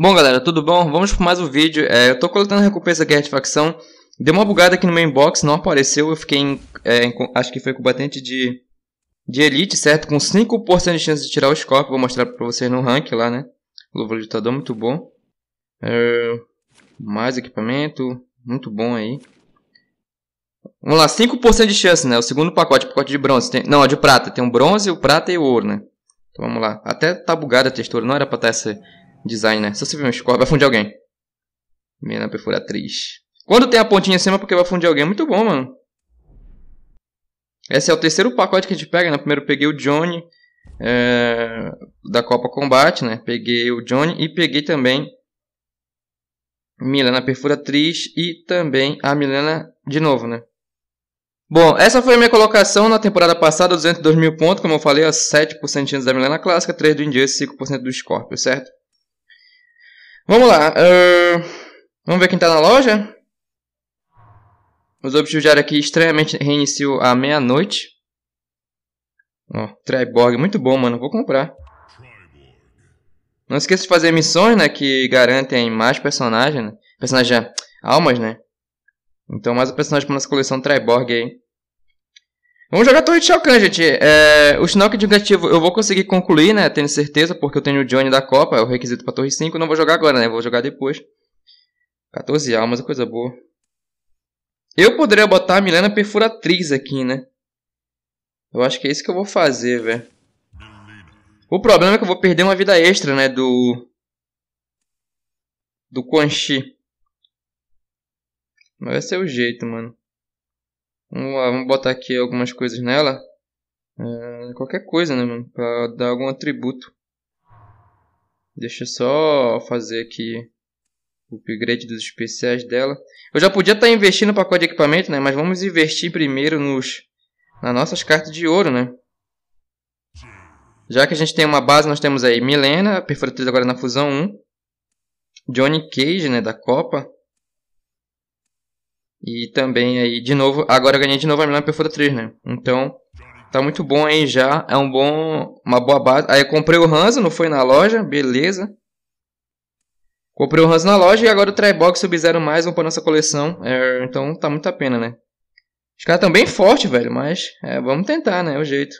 Bom galera, tudo bom? Vamos para mais um vídeo. É, eu tô coletando recompensa guerra de facção. Deu uma bugada aqui no meu inbox, não apareceu. Eu fiquei em, é, em, acho que foi combatente de, de elite, certo? Com 5% de chance de tirar o scope. Vou mostrar para vocês no rank lá, né? Luva lutador, muito bom. É, mais equipamento, muito bom aí. Vamos lá, 5% de chance, né? O segundo pacote, pacote de bronze. Tem, não, de prata. Tem o bronze, o prata e o ouro, né? Então vamos lá. Até tá bugada a textura, não era pra estar essa design, né? Se você ver um score, vai fundir alguém. Mina perfuratriz. Quando tem a pontinha em cima, é porque vai fundir alguém. Muito bom, mano. Esse é o terceiro pacote que a gente pega, né? Primeiro peguei o Johnny é, da Copa Combate, né? Peguei o Johnny e peguei também Milena Perfuratriz e também a Milena de novo, né? Bom, essa foi a minha colocação na temporada passada, 202 mil pontos, como eu falei, as 7% da Milena Clássica, 3 do Injustice e 5% do Scorpio, certo? Vamos lá. Uh, vamos ver quem está na loja. Os objetivos área aqui estranhamente reiniciou à meia-noite. Ó, Triborg, muito bom, mano. Vou comprar. Não esqueça de fazer missões, né, que garantem mais personagens, né? Personagem, almas, né? Então, mais um personagem para nossa coleção Triborg aí. Vamos jogar Torre de Shao Kahn, gente. É, o Shinnok negativo eu vou conseguir concluir, né? Tenho certeza, porque eu tenho o Johnny da Copa, é o requisito para Torre 5. Não vou jogar agora, né? Vou jogar depois. 14 almas, é coisa boa. Eu poderia botar a Milena Perfuratriz aqui, né? Eu acho que é isso que eu vou fazer, velho. O problema é que eu vou perder uma vida extra, né? Do... Do Quan Chi. Mas vai ser o jeito, mano. Vamos lá, vamos botar aqui algumas coisas nela. É, qualquer coisa, né, mano? Pra dar algum atributo. Deixa eu só fazer aqui o upgrade dos especiais dela. Eu já podia estar tá investindo no pacote de equipamento, né? Mas vamos investir primeiro nos nas nossas cartas de ouro, né? Já que a gente tem uma base, nós temos aí Milena, perfuratriz agora na fusão 1. Johnny Cage, né, da Copa. E também aí, de novo, agora ganhei de novo a Milano Perfuratriz, né? Então, tá muito bom aí já. É um bom, uma boa base. Aí eu comprei o Hanzo, não foi na loja, beleza. Comprei o Hanzo na loja e agora o Tribox Sub-Zero mais um pra nossa coleção. É, então tá muito a pena, né? Os caras tão bem fortes, velho, mas é, vamos tentar, né? É o jeito.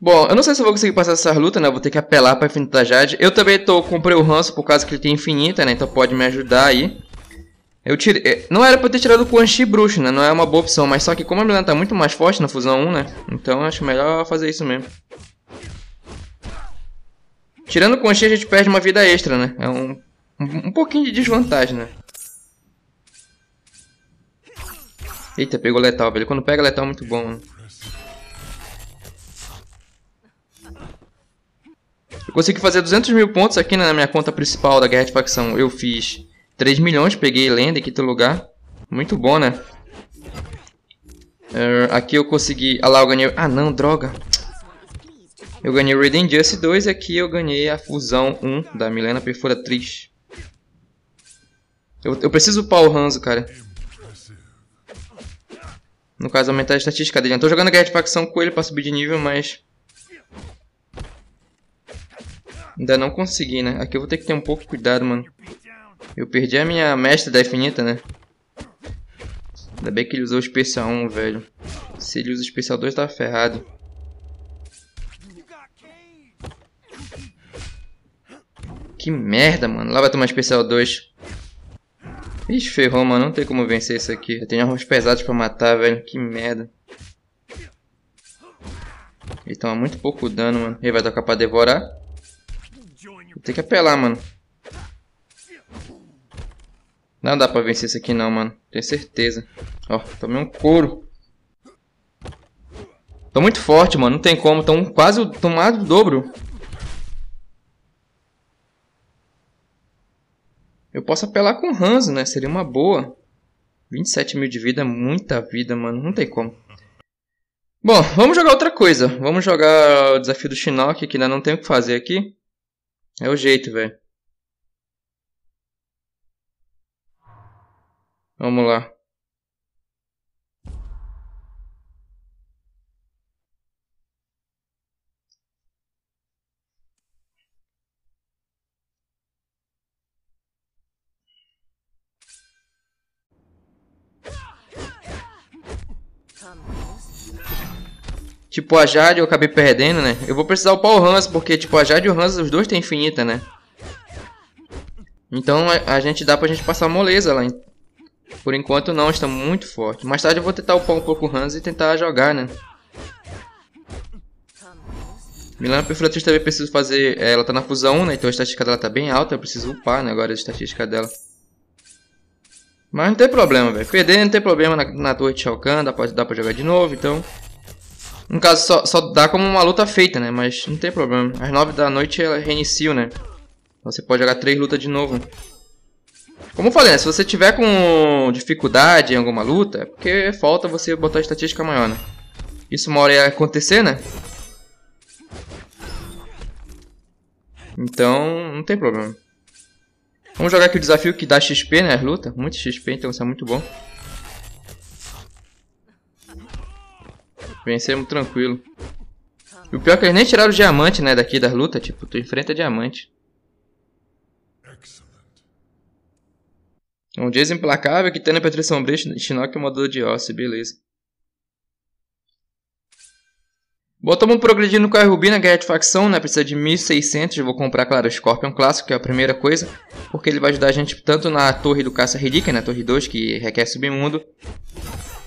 Bom, eu não sei se eu vou conseguir passar essa luta, né? Vou ter que apelar pra Infinita Jade. Eu também tô, comprei o Hanzo por causa que ele tem infinita, né? Então pode me ajudar aí. Eu tirei... É, não era pra ter tirado o Quan Chi Bruxo, né? Não é uma boa opção. Mas só que como a Milena tá muito mais forte na fusão 1, né? Então acho melhor fazer isso mesmo. Tirando o Quan Chi, a gente perde uma vida extra, né? É um, um, um pouquinho de desvantagem, né? Eita, pegou letal, velho. Quando pega letal é muito bom, né? Eu consegui fazer 200 mil pontos aqui na minha conta principal da Guerra de Facção. Eu fiz 3 milhões, peguei lenda em quinto lugar. Muito bom, né? Uh, aqui eu consegui... Ah lá, eu ganhei... Ah não, droga. Eu ganhei Raiden Just 2 e aqui eu ganhei a fusão 1 da Milena Perfuratriz. Eu, eu preciso upar o Hanzo, cara. No caso, aumentar a estatística dele. Eu tô jogando guerra de facção com ele pra subir de nível, mas... Ainda não consegui, né? Aqui eu vou ter que ter um pouco de cuidado, mano. Eu perdi a minha mestra da infinita, né? Ainda bem que ele usou o especial 1, velho. Se ele usa o especial 2, tá ferrado. Que merda, mano. Lá vai tomar especial 2. Ixi, ferrou, mano. Não tem como vencer isso aqui. Eu tenho armas pesadas pra matar, velho. Que merda. Ele toma muito pouco dano, mano. Ele vai tocar pra devorar. Ter que apelar, mano. Não dá pra vencer isso aqui não, mano. Tenho certeza. Ó, tomei um couro. Tô muito forte, mano. Não tem como. Tão quase tomado o dobro. Eu posso apelar com Hanzo, né? Seria uma boa. 27 mil de vida, muita vida, mano. Não tem como. Bom, vamos jogar outra coisa. Vamos jogar o desafio do Shinnok, que ainda não tem o que fazer aqui. É o jeito, velho. Vamos lá. Tipo, a Jade eu acabei perdendo, né? Eu vou precisar upar o Hans, porque tipo, a Jade e o Hans, os dois têm infinita, né? Então a, a gente dá pra gente passar moleza lá, por enquanto não, está muito forte. Mais tarde eu vou tentar upar um pouco o Hans e tentar jogar, né? Milana Perfuratriz também preciso fazer... É, ela tá na fusão 1, né? Então a estatística dela tá bem alta. Eu preciso upar, né? Agora a estatística dela. Mas não tem problema, velho. Perder não tem problema na, na torre de Shao Kahn. Dá pra, dá pra jogar de novo, então... No caso, só, só dá como uma luta feita, né? Mas não tem problema. Às 9 da noite ela reinicia, né? Você pode jogar 3 lutas de novo. Como eu falei, né? Se você tiver com dificuldade em alguma luta, é porque falta você botar a estatística maior, né? Isso uma hora ia acontecer, né? Então, não tem problema. Vamos jogar aqui o desafio que dá XP, né? As lutas. Muito XP, então isso é muito bom. Vencemos tranquilo. E o pior é que eles nem tiraram o diamante, né, daqui das lutas. Tipo, tu enfrenta diamante. Um Jason implacável que tem na Petri Sombria, Shinnok modo de osso, beleza. Bom, estamos progredindo com a Ruby na guerra de facção, né? Precisa de 1600, eu vou comprar, claro, o Scorpion clássico, que é a primeira coisa. Porque ele vai ajudar a gente tanto na torre do caça relíquia, né? Torre 2, que requer submundo.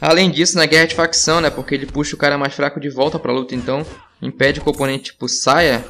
Além disso, na guerra de facção, né? Porque ele puxa o cara mais fraco de volta pra luta, então impede que o oponente, tipo, saia.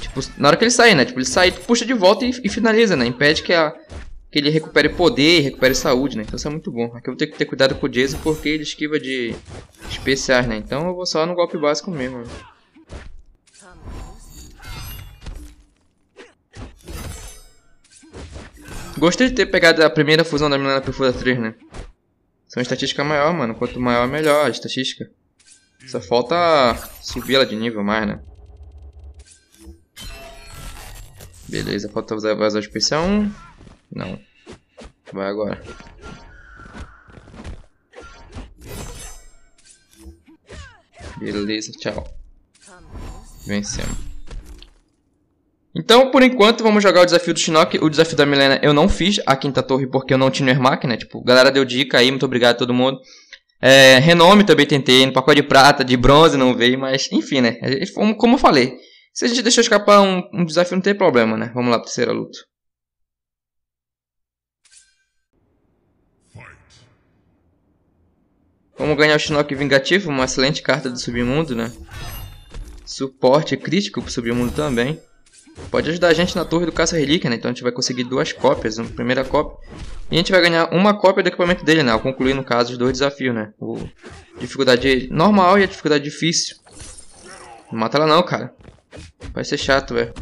Tipo, na hora que ele sair, né? Tipo, ele sai, puxa de volta e, e finaliza, né? Impede que, a, que ele recupere poder, recupere saúde, né? Então isso é muito bom. Aqui eu vou ter que ter cuidado com o Jason porque ele esquiva de especiais, né? Então eu vou só no golpe básico mesmo. Gostei de ter pegado a primeira fusão da Milena Perfura 3, né? São estatística maior, mano. Quanto maior, melhor a estatística. Só falta subir ela de nível mais, né? Beleza, falta usar vazar especial 1. Não. Vai agora. Beleza, tchau. Vencemos. Então, por enquanto, vamos jogar o desafio do Shinnok. O desafio da Milena eu não fiz a quinta torre porque eu não tinha Ermac, né? Tipo, galera deu dica aí, muito obrigado a todo mundo. É, renome também tentei, no pacote de prata, de bronze não veio, mas enfim, né? Como eu falei, se a gente deixou escapar um, um desafio não tem problema, né? Vamos lá, terceira luta. Vamos ganhar o Shinnok Vingativo, uma excelente carta do Submundo, né? Suporte crítico pro Submundo também. Pode ajudar a gente na torre do caça-relíquia, né? Então a gente vai conseguir duas cópias, uma primeira cópia. E a gente vai ganhar uma cópia do equipamento dele, né? Ao concluir, no caso, os dois desafios, né? O dificuldade normal e a dificuldade difícil. Não mata ela não, cara. Vai ser chato, velho.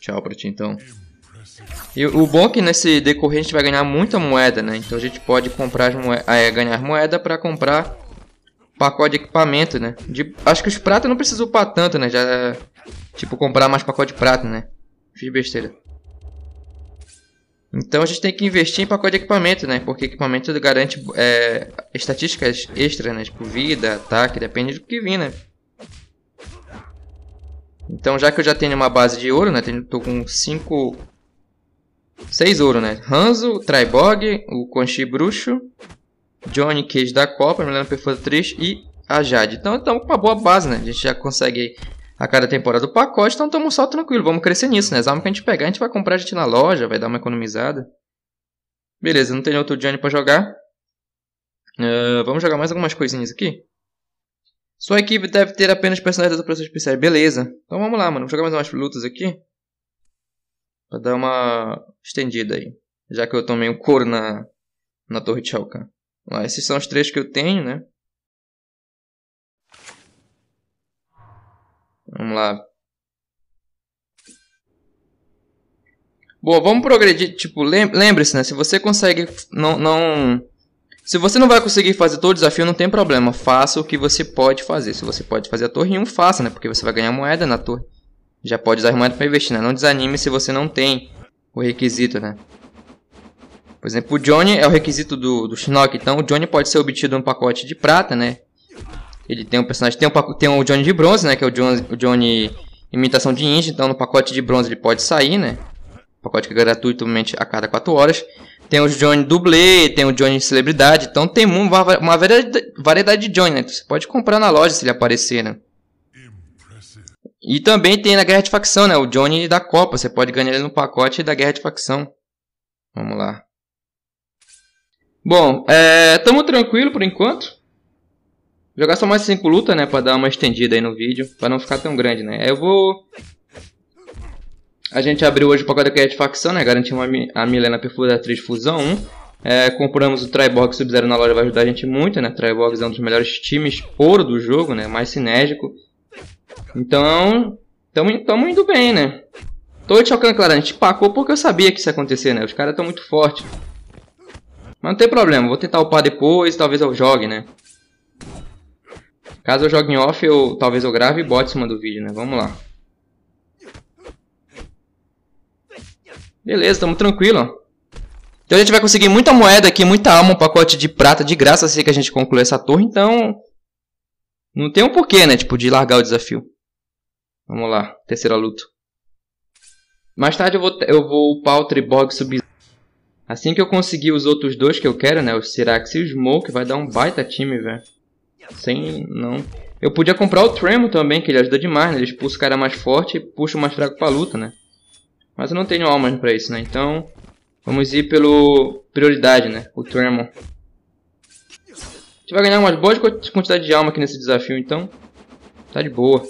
Tchau pra ti, então. E o bom é que nesse decorrer a gente vai ganhar muita moeda, né? Então a gente pode comprar é, ganhar moeda para comprar pacote de equipamento, né? De, acho que os pratos não precisam upar tanto, né? Já, tipo, comprar mais pacote de prata, né? Fiz besteira. Então a gente tem que investir em pacote de equipamento, né? Porque equipamento garante é, estatísticas extras, né? Tipo vida, ataque, depende do que vir, né? Então já que eu já tenho uma base de ouro, né? Tô com 5... 6 ouro, né? Hanzo, Triborg, o Conchi Bruxo, Johnny Cage da Copa, Milena Perforatriz e a Jade. Então estamos com uma boa base, né? A gente já consegue a cada temporada o pacote, então estamos só tranquilo, vamos crescer nisso, né? As armas que a gente pegar, a gente vai comprar a gente na loja, vai dar uma economizada. Beleza, não tem outro Johnny para jogar. Uh, vamos jogar mais algumas coisinhas aqui. Sua equipe deve ter apenas personagens das operações especiais. Beleza. Então vamos lá, mano. Vamos jogar mais umas lutas aqui. Pra dar uma estendida aí. Já que eu tomei um couro na, na torre de Shao esses são os três que eu tenho, né? Vamos lá. Bom, vamos progredir. Tipo, lembre-se, né? Se você consegue. Não, não. Se você não vai conseguir fazer todo o desafio, não tem problema. Faça o que você pode fazer. Se você pode fazer a torre 1, faça, né? Porque você vai ganhar moeda na torre. Já pode usar moeda para investir, né? Não desanime se você não tem o requisito, né? Por exemplo, o Johnny é o requisito do, do Shinnok, então o Johnny pode ser obtido um pacote de prata, né? Ele tem um personagem, tem um, tem um Johnny de bronze, né? Que é o Johnny, o Johnny imitação de ninja, então no pacote de bronze ele pode sair, né? pacote que é gratuitamente a cada 4 horas. Tem os Johnny dublê, tem o Johnny celebridade, então tem uma, uma variedade de Johnny, né? Você pode comprar na loja se ele aparecer, né? E também tem na Guerra de Facção, né? O Johnny da Copa, você pode ganhar ele no pacote da Guerra de Facção. Vamos lá. Bom, é, tamo tranquilo por enquanto. Jogar só mais 5 lutas, né? Pra dar uma estendida aí no vídeo. Pra não ficar tão grande, né? Eu vou a gente abriu hoje o pacote da de facção, né? Garantimos a Milena Perfuratriz Fusão 1. É, compramos o Triborg Sub-Zero na loja, vai ajudar a gente muito, né? Triborg é um dos melhores times ouro do jogo, né? Mais sinérgico. Então, tamo, tamo indo bem, né? Tô te chocando, claro, a gente pacou porque eu sabia que isso ia acontecer, né? Os caras estão muito fortes. Mas não tem problema, vou tentar upar depois, talvez eu jogue, né? Caso eu jogue em off, eu, talvez eu grave e bote em cima do vídeo, né? Vamos lá. Beleza, tamo tranquilo. Então a gente vai conseguir muita moeda aqui, muita alma, um pacote de prata de graça assim que a gente concluir essa torre. Então, não tem um porquê, né? Tipo, de largar o desafio. Vamos lá, terceira luta. Mais tarde eu vou, eu vou upar o Triborg sub Assim que eu conseguir os outros dois que eu quero, né? O Sirax e o Smoke, vai dar um baita time, velho. Sem, não... Eu podia comprar o Tremo também, que ele ajuda demais, né? Ele expulsa o cara mais forte e puxa o mais fraco pra luta, né? Mas eu não tenho almas pra isso, né? Então, vamos ir pelo prioridade, né? O Tremor. Gente vai ganhar umas boas quantidade de alma aqui nesse desafio, então tá de boa.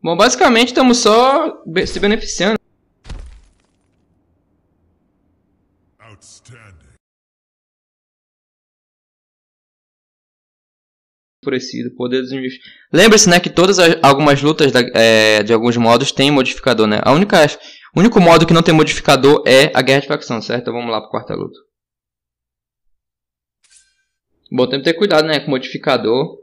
Bom, basicamente estamos só se beneficiando. Enfurecido, poder dos inimigos. Lembre-se, né, que todas as, algumas lutas da, é, de alguns modos têm modificador, né? A única, o único modo que não tem modificador é a guerra de facção, certo? Então vamos lá para quarta luta. Bom, tem que ter cuidado, né, com modificador.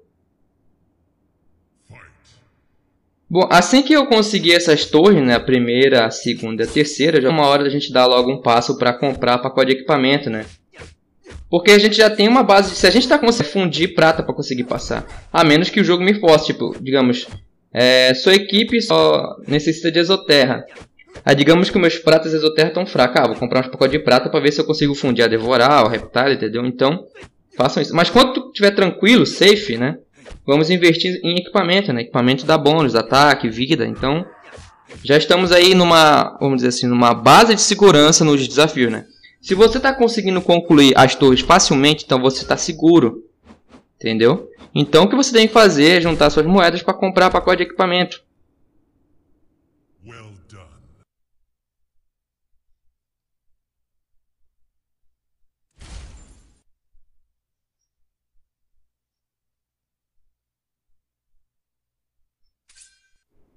Bom, assim que eu conseguir essas torres, né, a primeira, a segunda e a terceira, já é uma hora da gente dar logo um passo para comprar pacote de equipamento, né? Porque a gente já tem uma base. Se a gente tá conseguindo fundir prata para conseguir passar. A menos que o jogo me force, tipo, digamos. É, sua equipe só necessita de exoterra. Aí digamos que meus pratas exoterra estão fracos. Ah, vou comprar uns pacotes de prata para ver se eu consigo fundir a devorar, o reptile, entendeu? Então, façam isso. Mas quando tu estiver tranquilo, safe, né? Vamos investir em equipamento, né? Equipamento dá bônus, ataque, vida. Então, já estamos aí numa, vamos dizer assim, numa base de segurança nos desafios, né? Se você está conseguindo concluir as torres facilmente, então você está seguro. Entendeu? Então o que você tem que fazer é juntar suas moedas para comprar pacote de equipamento.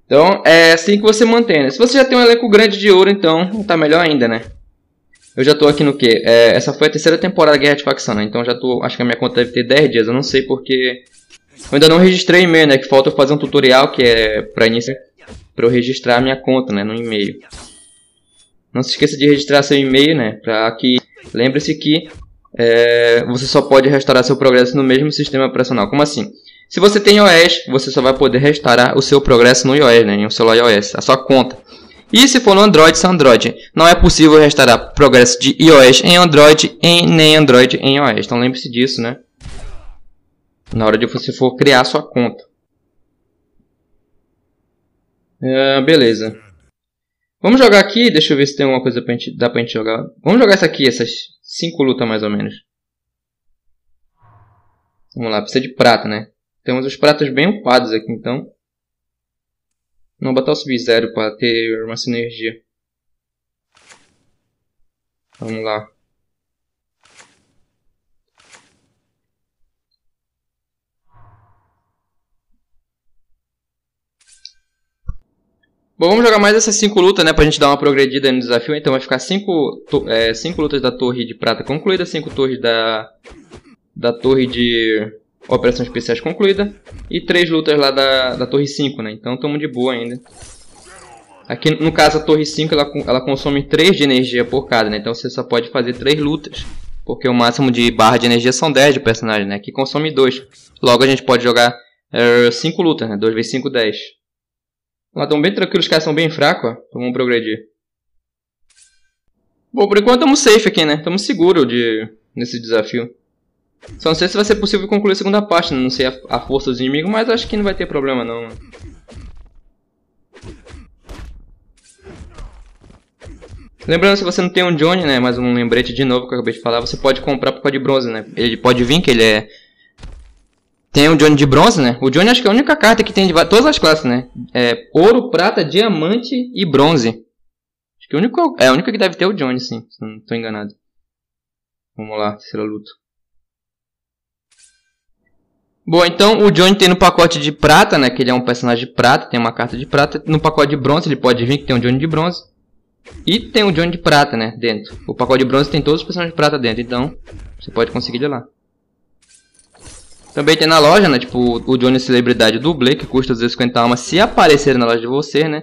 Então, é assim que você mantém, né? Se você já tem um elenco grande de ouro, então tá melhor ainda, né? Eu já tô aqui no que? É, essa foi a terceira temporada da Guerra de Facção, né? Então já tô. Acho que a minha conta deve ter 10 dias. Eu não sei porque. Eu ainda não registrei e-mail, né? Que falta eu fazer um tutorial que é pra início. Pra eu registrar a minha conta, né? No e-mail. Não se esqueça de registrar seu e-mail, né? Pra que. Lembre-se que. É, você só pode restaurar seu progresso no mesmo sistema operacional. Como assim? Se você tem iOS, você só vai poder restaurar o seu progresso no iOS, né? Em um celular iOS. A sua conta. E se for no Android, se Android. Não é possível restaurar progresso de iOS em Android em, nem Android em iOS. Então lembre-se disso, né? Na hora de você for criar sua conta. Uh, beleza. Vamos jogar aqui. Deixa eu ver se tem alguma coisa pra gente, dá pra gente jogar. Vamos jogar essa aqui, essas 5 lutas mais ou menos. Vamos lá, precisa de prata, né? Temos os pratos bem upados aqui, então. Não botar o sub-zero para ter uma sinergia. Vamos lá. Bom, vamos jogar mais essas 5 lutas, né, pra gente dar uma progredida no desafio. Então vai ficar 5 é, cinco lutas da torre de prata concluída, 5 torres da, da torre de operação especiais concluída e três lutas lá da, da torre 5, né? Então estamos de boa ainda. Aqui no caso a torre 5 ela, ela consome 3 de energia por cada, né? Então você só pode fazer 3 lutas. Porque o máximo de barra de energia são 10 de personagem, né? Que consome 2. Logo a gente pode jogar 5 uh, lutas, né? 2 vezes 5, 10. Lá estão bem tranquilos, os caras são bem fracos, ó. Então vamos progredir. Bom, por enquanto estamos safe aqui, né? Estamos seguros de... nesse desafio. Só não sei se vai ser possível concluir a segunda parte, né? não sei a, a força dos inimigos, mas acho que não vai ter problema não. Lembrando, se você não tem um Johnny, né, mais um lembrete de novo que eu acabei de falar, você pode comprar por causa de bronze, né? Ele pode vir que ele é... Tem um Johnny de bronze, né? O Johnny acho que é a única carta que tem de todas as classes, né? É ouro, prata, diamante e bronze. Acho que único, é a única que deve ter o Johnny, sim, se não estou enganado. Vamos lá, terceira luta. Bom, então o Johnny tem no pacote de prata, né? Que ele é um personagem de prata, tem uma carta de prata. No pacote de bronze ele pode vir que tem um Johnny de bronze. E tem o Johnny de prata, né, dentro. O pacote de bronze tem todos os personagens de prata dentro, então você pode conseguir de lá. Também tem na loja, né, tipo o Johnny Celebridade Dublê, que custa 250 almas se aparecer na loja de você, né.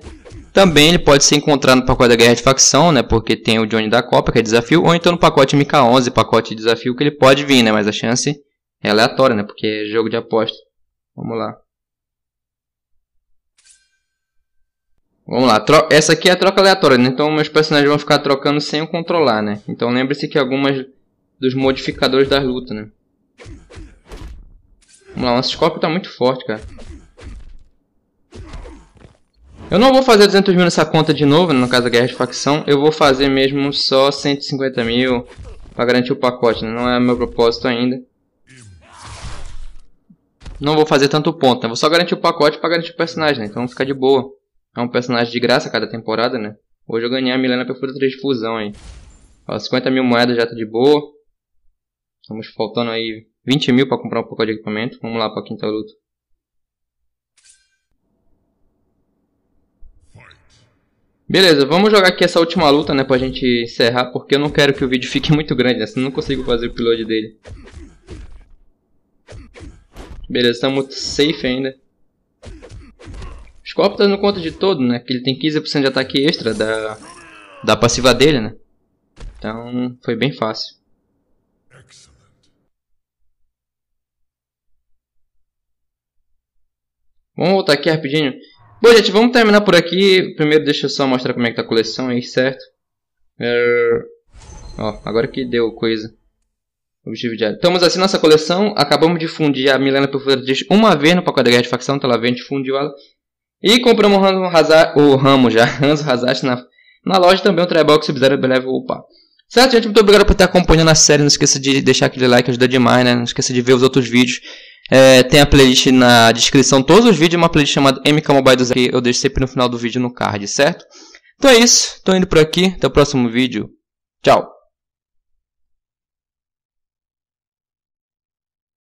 Também ele pode ser encontrado no pacote da Guerra de Facção, né, porque tem o Johnny da Copa, que é desafio, ou então no pacote MK11, pacote de desafio, que ele pode vir, né, mas a chance é aleatória, né, porque é jogo de aposta. Vamos lá. Vamos lá, essa aqui é a troca aleatória, né? então meus personagens vão ficar trocando sem eu controlar, né? Então lembre-se que algumas dos modificadores da luta, né? Vamos lá, nosso Scorpio tá muito forte, cara. Eu não vou fazer 200 mil nessa conta de novo, né? no caso da guerra de facção. Eu vou fazer mesmo só 150 mil para garantir o pacote, né? Não é meu propósito ainda. Não vou fazer tanto ponto, né? Vou só garantir o pacote para garantir o personagem, né? Então fica de boa. É um personagem de graça cada temporada, né? Hoje eu ganhei a Milena Perfura 3 de fusão aí. Ó, 50 mil moedas já tá de boa. Estamos faltando aí 20 mil para comprar um pacote de equipamento. Vamos lá para a quinta luta. Beleza, vamos jogar aqui essa última luta, né, pra gente encerrar, porque eu não quero que o vídeo fique muito grande, né, senão não consigo fazer o upload dele. Beleza, estamos safe ainda. Scorpio tá no conta de todo, né? Que ele tem 15% de ataque extra da, da passiva dele, né? Então foi bem fácil. Vamos voltar aqui rapidinho. Bom, gente, vamos terminar por aqui. Primeiro deixa eu só mostrar como é que tá a coleção aí, certo? É... Ó, agora que deu coisa. Objetivo diário. Estamos assim nossa coleção. Acabamos de fundir a Milena Perfura uma vez no pacote da guerra de facção. Então ela vem, a gente fundiu ela. E compramos o ramo, o ramo já, Hanzo Hazashi na, na loja também, o Tribal Sub-Zero Level Upar. Certo, gente? Muito obrigado por estar acompanhando a série. Não esqueça de deixar aquele like, ajuda demais, né? Não esqueça de ver os outros vídeos. É, tem a playlist na descrição, todos os vídeos, uma playlist chamada MK Mobile 2 que eu deixo sempre no final do vídeo no card, certo? Então é isso, tô indo por aqui, até o próximo vídeo. Tchau!